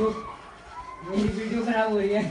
तो मेरी वीडियो खराब हो रही है।